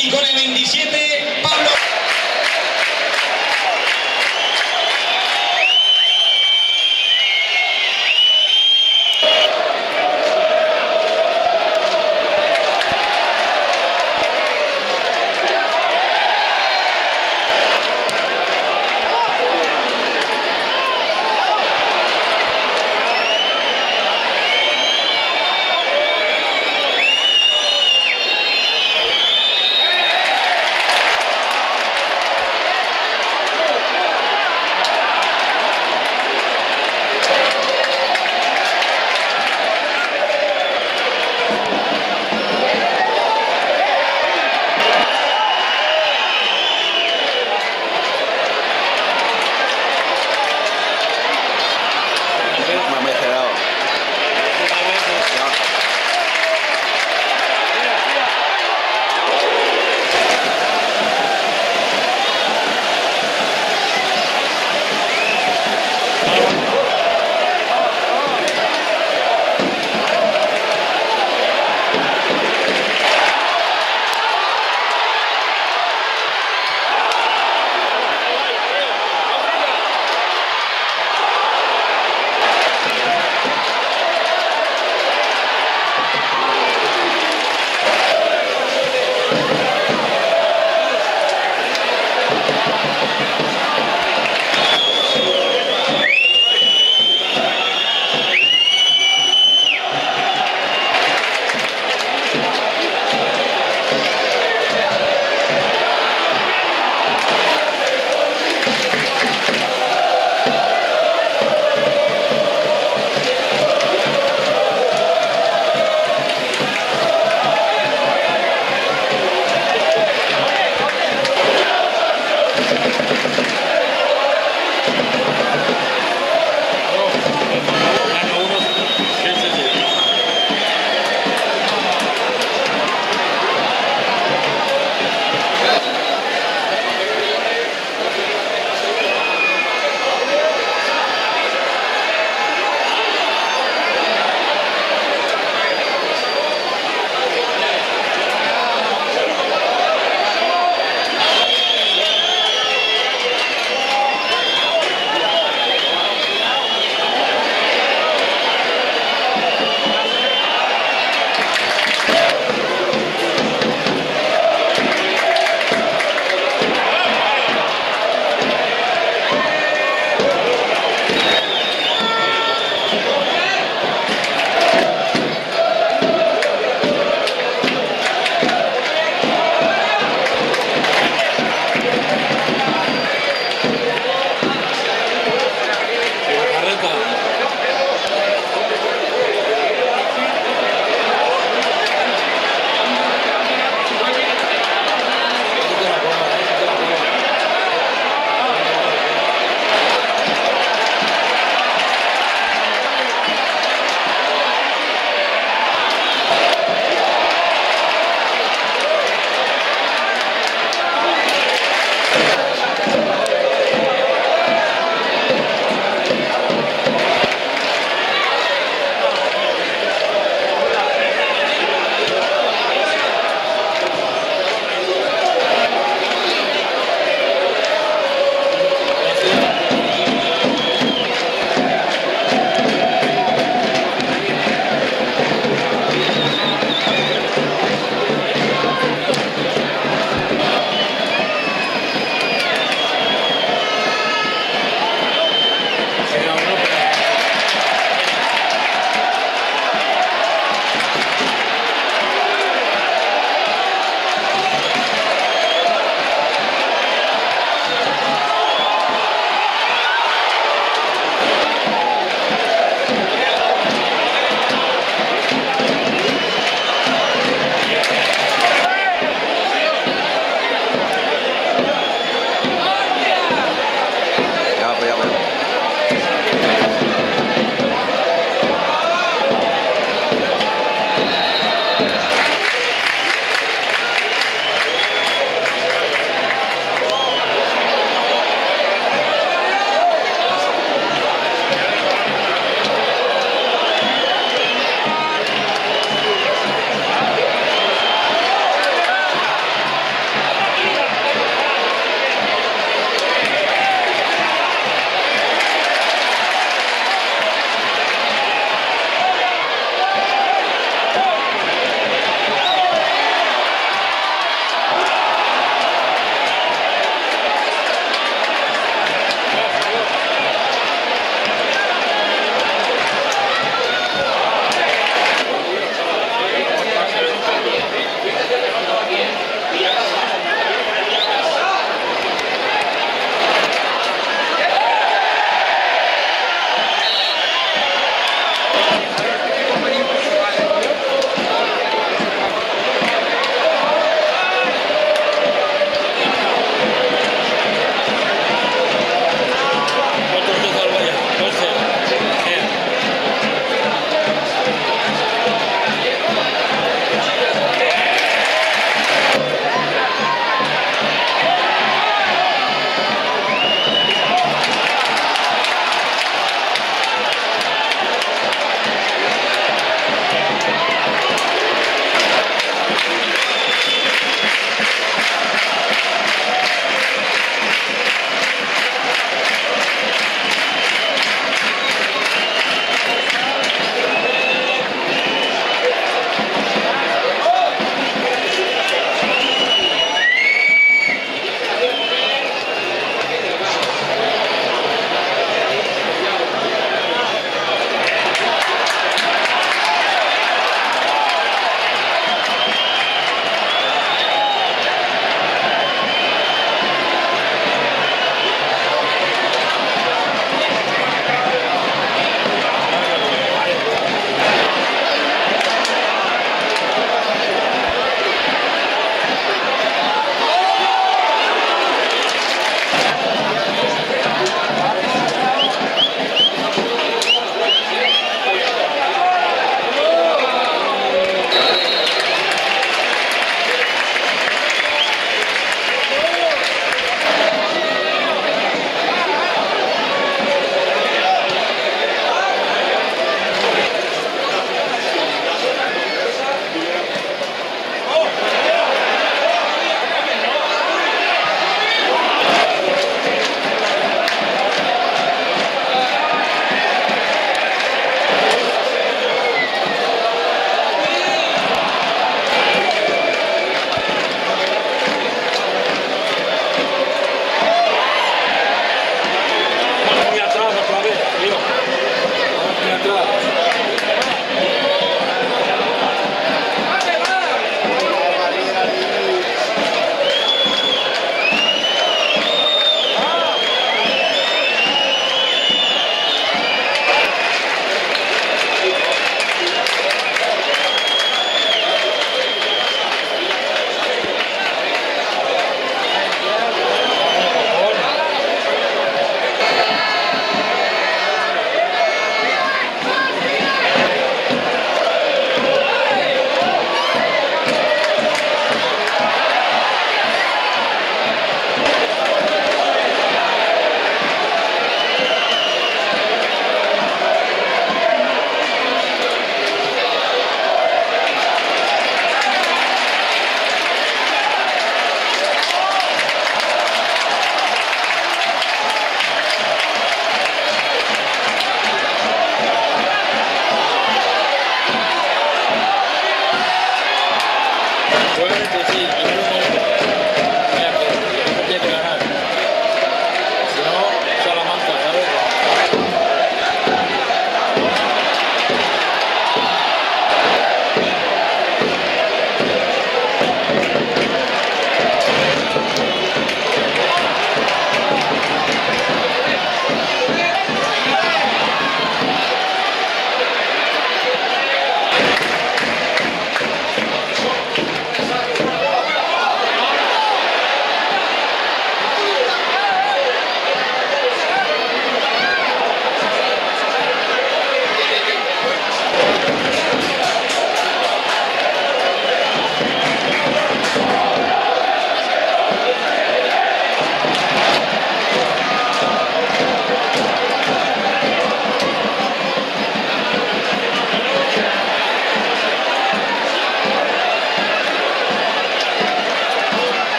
y con el 27